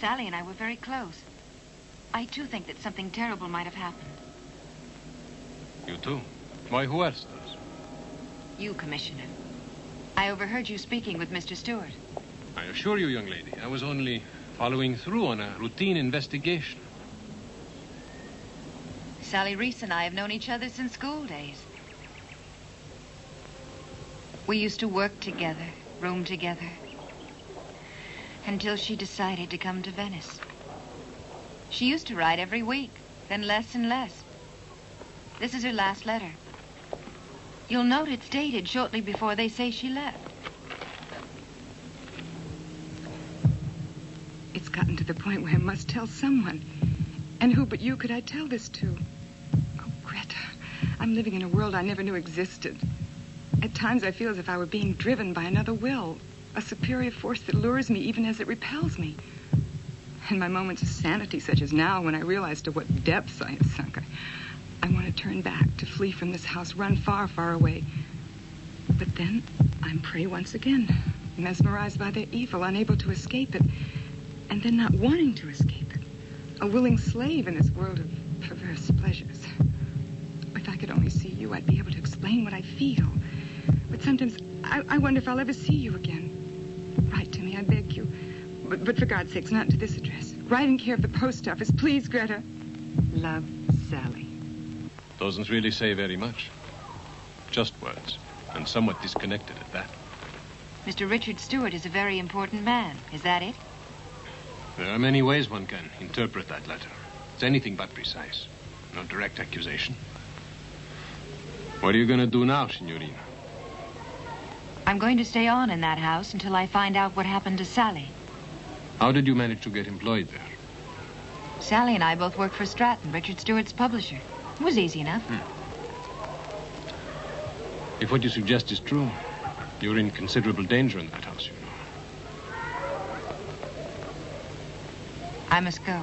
Sally and I were very close. I too think that something terrible might have happened. You too? Why, who else does? You, Commissioner. I overheard you speaking with Mr. Stewart. I assure you, young lady, I was only following through on a routine investigation. Sally Reese and I have known each other since school days. We used to work together, room together, until she decided to come to Venice. She used to write every week, then less and less. This is her last letter. You'll note it's dated shortly before they say she left. It's gotten to the point where I must tell someone. And who but you could I tell this to? Oh, Greta, I'm living in a world I never knew existed. At times I feel as if I were being driven by another will, a superior force that lures me even as it repels me. In my moments of sanity, such as now, when I realize to what depths I have sunk, I, I want to turn back, to flee from this house, run far, far away. But then I'm prey once again, mesmerized by their evil, unable to escape it, and then not wanting to escape it, a willing slave in this world of perverse pleasures. If I could only see you, I'd be able to explain what I feel. But sometimes I, I wonder if I'll ever see you again. Write to me, I beg you. But, but for God's sakes, not to this address. Write in care of the post office, please, Greta. Love, Sally. Doesn't really say very much. Just words, and somewhat disconnected at that. Mr. Richard Stewart is a very important man. Is that it? There are many ways one can interpret that letter. It's anything but precise. No direct accusation. What are you going to do now, Signorina? I'm going to stay on in that house until I find out what happened to Sally. How did you manage to get employed there? Sally and I both worked for Stratton, Richard Stewart's publisher. It was easy enough. Hmm. If what you suggest is true, you're in considerable danger in that house, you know. I must go.